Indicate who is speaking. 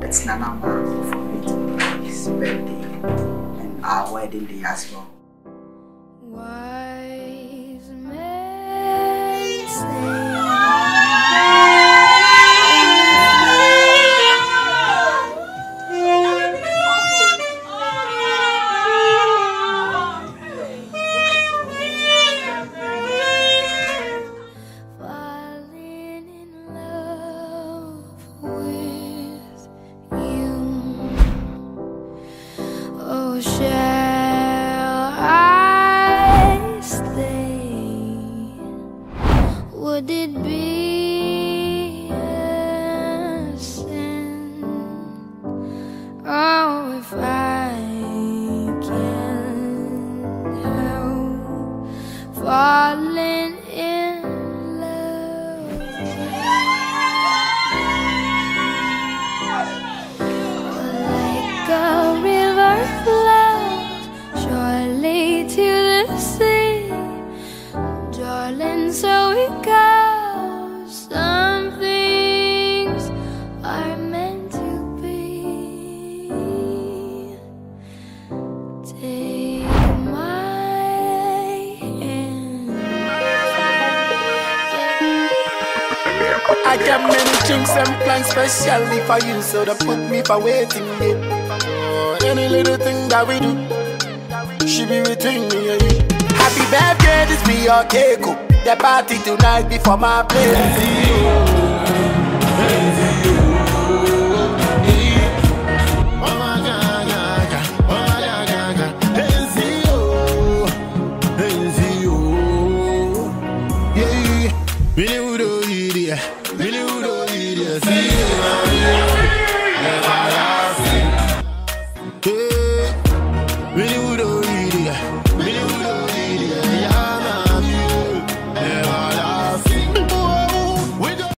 Speaker 1: That's Nana Man for me his birthday and our wedding day as well.
Speaker 2: Would it be a sin? Oh, if I can help falling in love. Like a river flows surely to the sea, darling. So we goes.
Speaker 3: I got many drinks and plans specially for you, so don't put me for waiting. Yeah. Any little thing that we do, she be between me and you. Happy birthday, this be your cake. oh. The party tonight before my
Speaker 4: place. Bili udo iri ya udo iri ya Siye na ye Never lasting